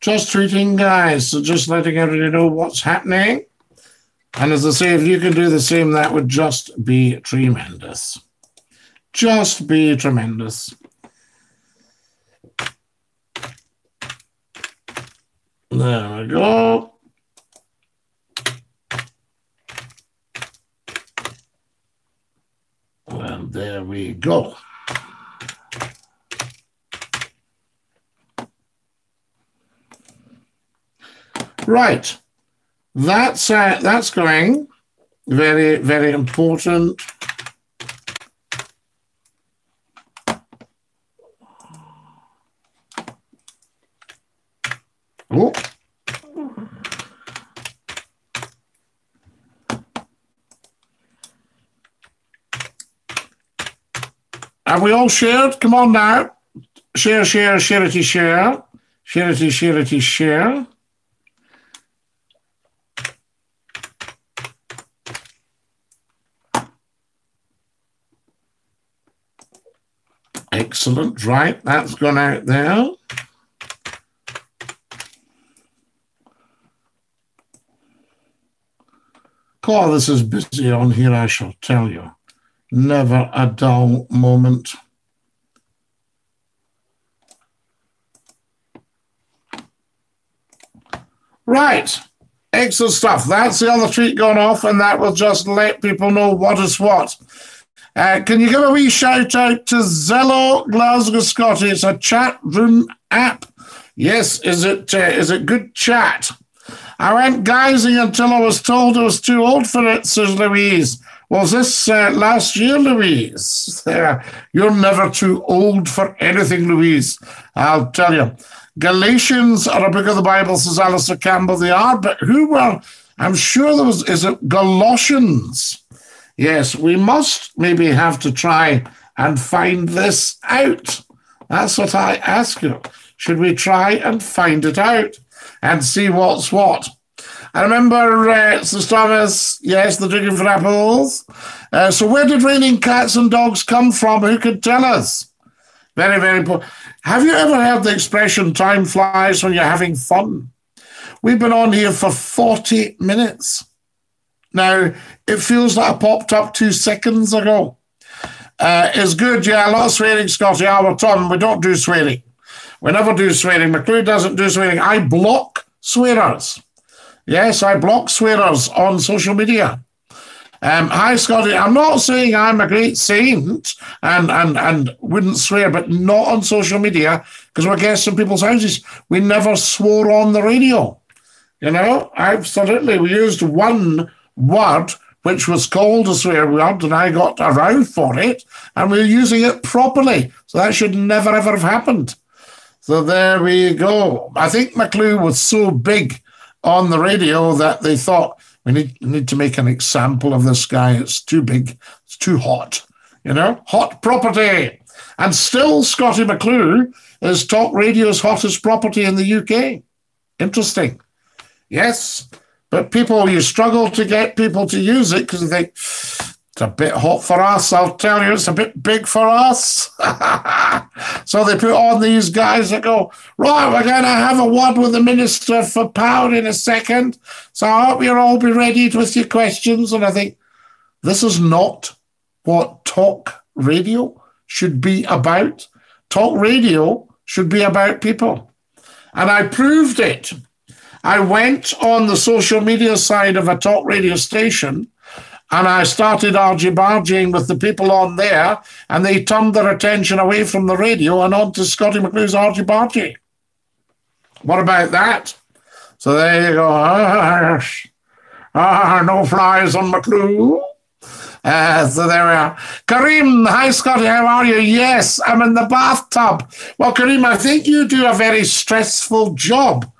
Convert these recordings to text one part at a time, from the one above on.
Just tweeting, guys. So just letting everybody know what's happening. And as I say, if you can do the same, that would just be tremendous. Just be tremendous. There we go. And there we go. Right. That's uh, that's going very very important. Oh. Have we all shared? Come on now. Share, share, share it, share. Share share it, share. Excellent. Right, that's gone out there. God, this is busy on here, I shall tell you. Never a dull moment. Right. Excellent stuff. That's the other tweet gone off, and that will just let people know what is what. Uh, can you give a wee shout out to Zello Glasgow Scottie? It's a chat room app. Yes, is it? Uh, is it good chat? I went guising until I was told I was too old for it, says Louise. Was this uh, last year, Louise? You're never too old for anything, Louise. I'll tell you. Galatians are a book of the Bible, says Alistair Campbell. They are, but who were? I'm sure there was. Is it Galatians? Yes, we must maybe have to try and find this out. That's what I ask you. Should we try and find it out and see what's what? I remember uh, Sir Thomas, yes, the drinking for apples. Uh, so, where did raining cats and dogs come from? Who could tell us? Very, very important. Have you ever heard the expression time flies when you're having fun? We've been on here for 40 minutes. Now, it feels like I popped up two seconds ago. Uh, it's good, yeah, a lot of swearing, Scottie. Our Tom, we don't do swearing. We never do swearing. McClue doesn't do swearing. I block swearers. Yes, I block swearers on social media. Um, hi, Scottie. I'm not saying I'm a great saint and, and, and wouldn't swear, but not on social media because we're guests in people's houses. We never swore on the radio. You know, absolutely. We used one word which was called a swear word, and I got around for it, and we we're using it properly. So that should never ever have happened. So there we go. I think McClue was so big on the radio that they thought we need, need to make an example of this guy. It's too big, it's too hot, you know, hot property. And still, Scottie McClue is talk radio's hottest property in the UK. Interesting. Yes. But people, you struggle to get people to use it because they think it's a bit hot for us. I'll tell you, it's a bit big for us. so they put on these guys that go, right, we're going to have a word with the Minister for Power in a second. So I hope you'll all be ready with your questions. And I think this is not what talk radio should be about. Talk radio should be about people. And I proved it I went on the social media side of a talk radio station and I started argy barging with the people on there, and they turned their attention away from the radio and on to Scottie McClue's argy bargy. What about that? So there you go. Ah, ah no flies on McClue. Uh, so there we are. Kareem, hi Scottie, how are you? Yes, I'm in the bathtub. Well, Kareem, I think you do a very stressful job.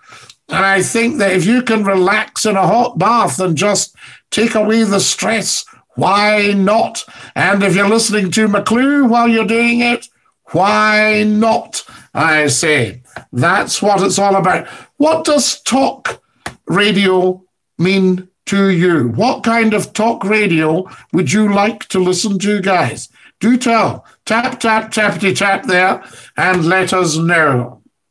And I think that if you can relax in a hot bath and just take away the stress, why not? And if you're listening to McClue while you're doing it, why not? I say that's what it's all about. What does talk radio mean to you? What kind of talk radio would you like to listen to, guys? Do tell. Tap, tap, tappity tap there and let us know.